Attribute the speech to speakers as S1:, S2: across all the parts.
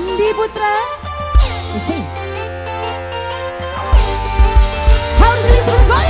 S1: Andi Putra. Usai ya? Harus rilis bergoyang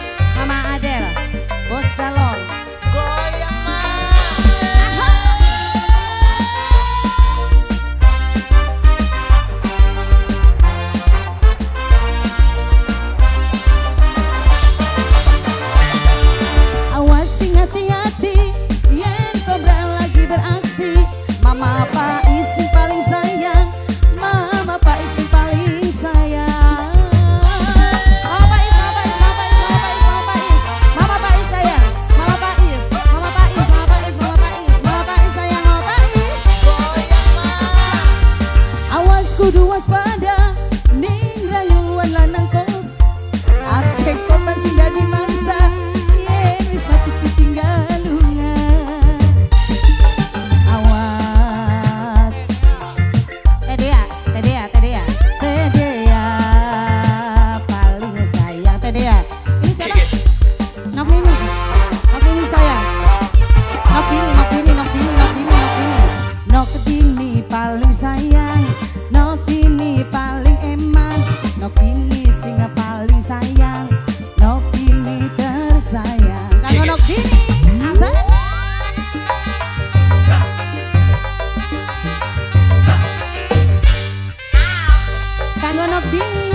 S1: amarradela, você vai logo. do as fine. Dengan abdi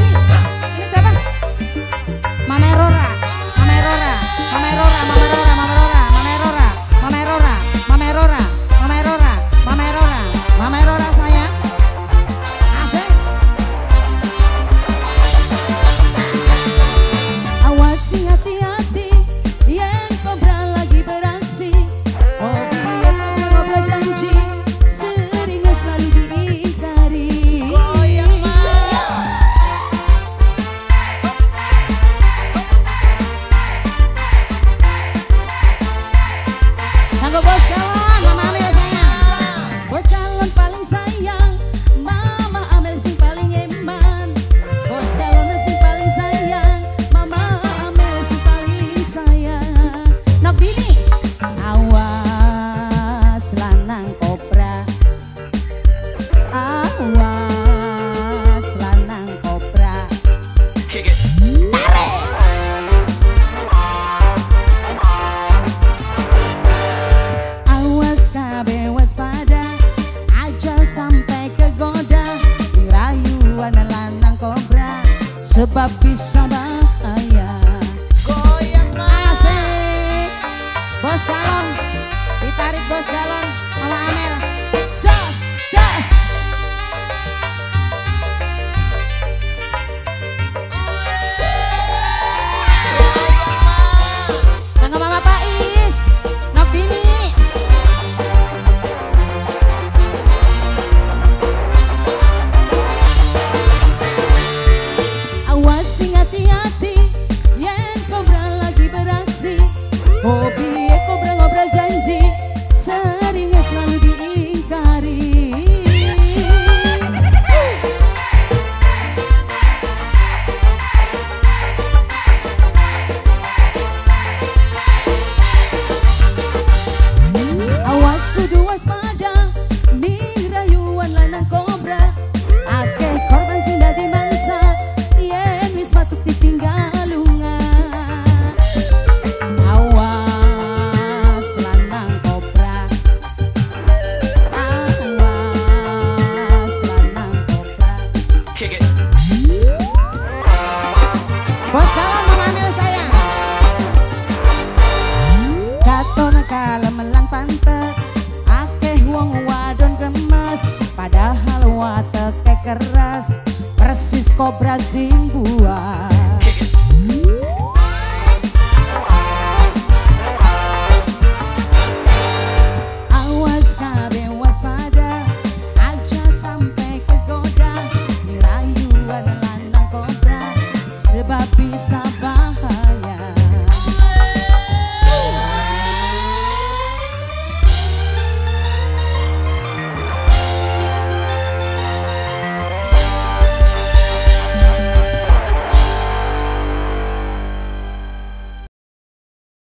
S1: tapi sama ayah
S2: goyang mas
S1: bos galon. Ditarik bos galon sama Amel. Hobi ngobrol-ngobrol janji Seringnya selalu diingkari. Awas kudu waspada.